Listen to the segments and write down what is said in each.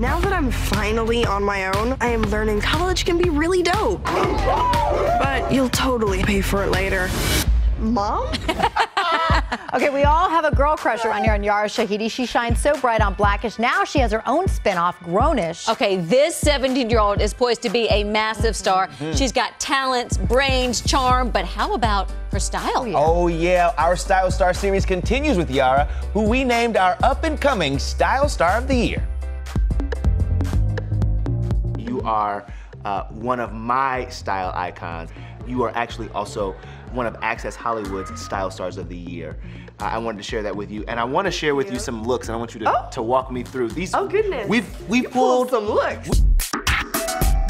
Now that I'm finally on my own, I am learning college can be really dope. But you'll totally pay for it later. Mom? Okay, we all have a girl crush around here on Yara Shahidi. She shines so bright on Blackish. Now she has her own spinoff, Grownish. Okay, this 17 year old is poised to be a massive star. Mm-hmm. She's got talents, brains, charm, but how about her style? Oh, yeah. Our Style Star series continues with Yara, who we named our up and coming Style Star of the Year. You are uh, one of my style icons. You are actually also one of Access Hollywood's Style Stars of the Year. Uh, I wanted to share that with you, and I want to share with you some looks, and I want you to, Oh. to walk me through these. Oh, goodness. We've we Pull pulled some looks.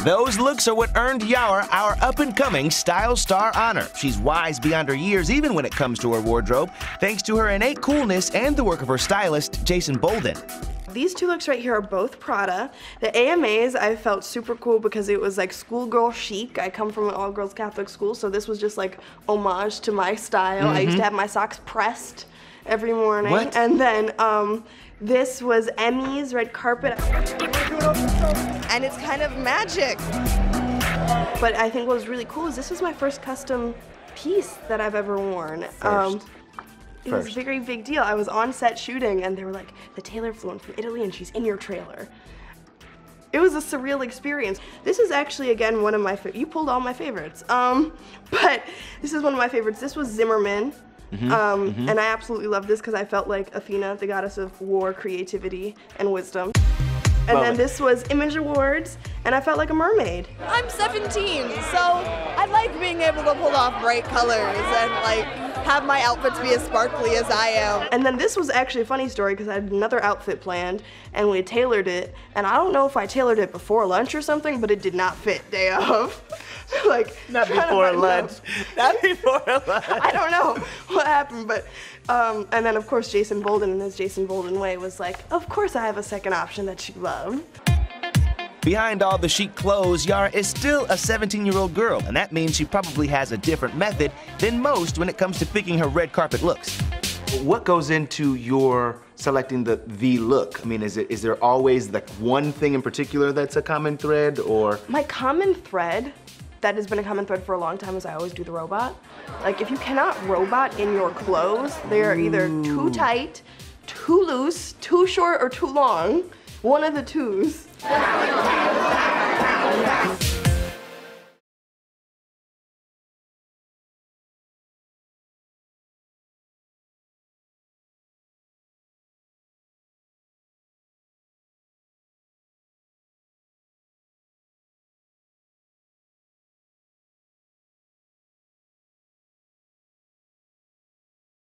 those looks are what earned Yara our up and coming Style Star honor. She's wise beyond her years, even when it comes to her wardrobe, thanks to her innate coolness and the work of her stylist, Jason Bolden. These two looks right here are both Prada. The AMAs I felt super cool because it was like schoolgirl chic. I come from an all girls Catholic school, so this was just like homage to my style. I used to have my socks pressed every morning. What? And then um, this was Emmy's red carpet. And it's kind of magic. But I think what was really cool is this was my first custom piece that I've ever worn. Um, it was a very big deal. I was on set shooting, and they were like, "The tailor flew in from Italy, and she's in your trailer." It was a surreal experience. This is actually again one of my you pulled all my favorites. Um, but this is one of my favorites. This was Zimmermann. Mm-hmm, Um, and I absolutely love this because I felt like Athena, the goddess of war, creativity, and wisdom. And Love then this was Image Awards, and I felt like a mermaid. I'm 17, so I like being able to pull off bright colors and like have my outfits be as sparkly as I am. And then this was actually a funny story because I had another outfit planned and we tailored it. And I don't know if I tailored it before lunch or something, but it did not fit day of. like Not before lunch. Not before lunch. I don't know what happened, but um, and then of course Jason Bolden in his Jason Bolden way was like, of course I have a second option that you love. Behind all the chic clothes, Yara is still a 17 year old girl, and that means she probably has a different method than most when it comes to picking her red carpet looks. What goes into your selecting the the look? I mean, is it is there always like one thing in particular that's a common thread, or My common thread that has been a common thread for a long time is I always do the robot. Like if you cannot robot in your clothes, they are either too tight, too loose, too short, or too long. One of the twos.